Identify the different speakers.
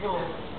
Speaker 1: Sure.